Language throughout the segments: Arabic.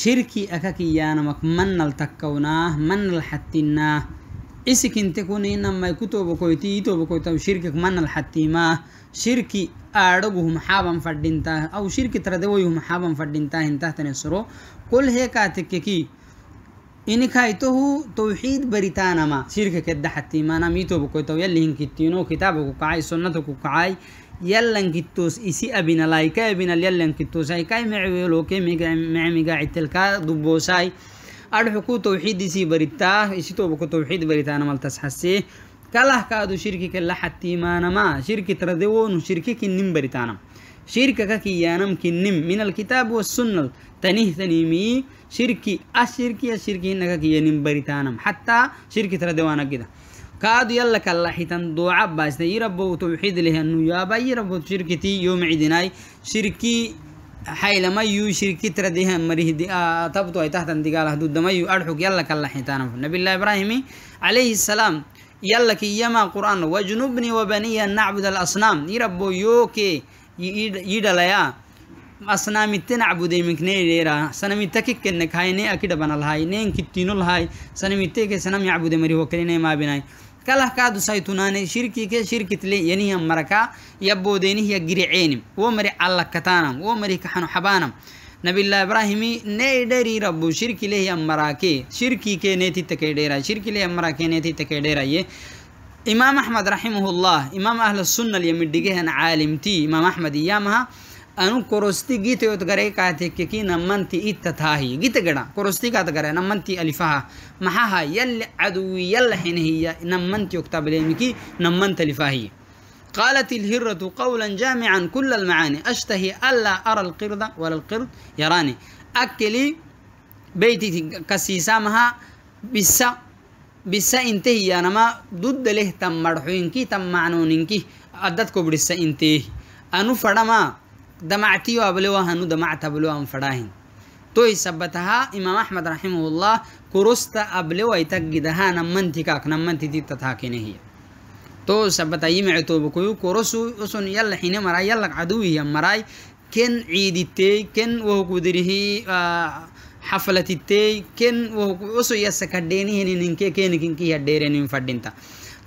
shirki akakiyaanamak mannal takkawnaah mannal xattinnaah isikinte kuninamai kutobokoyti itobokoytam shirkik mannal xattimaah shirki aadhaguh maxaaban fadhintaa aw shirki tradewoyuh maxaaban fadhintaa hintahtanesoro kol heekaatekkeki inikaytohu tawxiid baritaanama shirka kedda xatiimanam itobokoytaw yalli hinkittiino kitaabaku kacay sunnataku kacay yallan kittoos isi abinalai ka abinal yallan kittoosai kai mecweeloke mecmigacitelka dubboosai adxuku tawxiidisii barittaa isi toboko tawxiid baritaanamaltas xasee kalah kaadu shirki kella xatiimaanama shirki tradewonu shirki kinnin baritaanam shirka ka kiyaanam kinnim min alkitaab wassunna tanih tanimii shirki ashirki ashirki hinaka kiyanin baritaanam xataa shirki tradewanagida kaadu yalla kalla xitan dooca baasta yirabo tawxiid lehanu yaaba yirabo shirkiti yomcidinai shirki حيلميو شركة رديها مريه تبطو أي تحت انتقال حدود دميو أرحك يلا كلا حيتانا نبي الله إبراهيم عليه السلام يلا كي يما قرآن وجنبني وبني نعبد الأصنام يربو يوكي يدليا أصنام تنعبد منك نيرا سنمي تكك إنك هاي ني أكيد بنا الهاي نين كله كادو سيتونان شركي كي شركي تلي يعني هم مركا يبو دينه يا جريعين ومري الله كتانم ومري كحنو حبانم. نبي الله إبراهيم نيدري ربو شركي له يا مراكي. شركي كي نتي تكيديرا شركي له يا مراكي نتي يه. إمام أحمد رحمه الله إمام أهل السنة اليوم الدجهن عالم إمام أحمد إيامها. أنو كورستي جيت يوت غري كاته كي نمنتي إيت تتاهي جيت غدا كروستي كات غري نمنتي ألفها محاها يل عدو يل حين هي نمنتي يكتب لي مكي نمنت ألفاهي قالت الهرة قولا جامعا كل المعاني أشتهي ألا أرى القرد ولا القرد يراني أكلي بيتي كسيسامها بس بسا انتهي يا نما ضد له تم مرحوين كي تم معنونين كي عدد كبرس انتهي أنو فرما damactiyo ablewa hanu damacta ablewa an fadhahin toy sabataha imam ahmad rahimahullah kurusta ablewai taggidahana nammantikak nammantidittatakinehiya to sabata yimictobukuyu kurusu usun yalla xine maray caduwiya maray ken ciiditey ken wahukudirihi xaflatittey ken usu yasakadheenihinininkee keenikinki yadheerenin fadhinta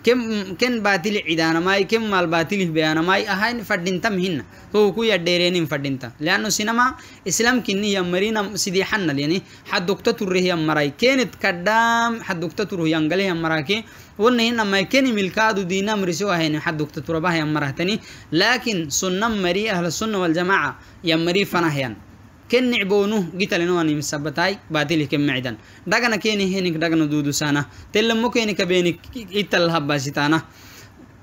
فدينتا كم كن باطل عيدانا ماي كم مال باطل بيانا ماي أهين فردينتا مهنا هو كوي الديرين فردينتا لأنه سينما إسلام كني يمرينا سيدي حنا يعني حد دكتور ره يمرأي. كانت كدام حد دكتور ينقل يمراكي ونهنا ما كان ملكادو دينا مرسوا هين حد دكتور باه يمرهتني لكن سنة مري أهل السنة والجماعة يمري فنهيان kennic boonu gitalenoan imsa dhagana keni henik dhagna dudusana tellemmo keni kabeeni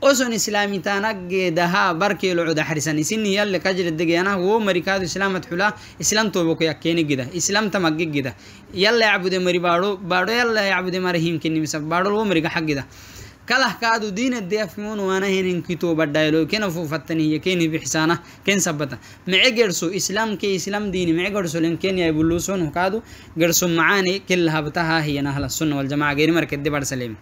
oson islaamitanaggeedahaa barkeelo coda xarisan isini yalle kajredegeyana wo marikaadu islaamat xula islam tobokoyakkenigida islamta maggegida yalla yacbude mari baadho baadho yalla yacbude mara himkenimisa baadhol كله كادو دين الديافمون وأنا هين كتب الدايلو كنا فوفتني كيني بحسانة كين سبتا. معي جرسو إسلام كي إسلام ديني معي جرسو لين كين يبلوسون وكادو جرسو معاني كلها بتها هي نهل السنة والجماعة غير مركز دي بار سليم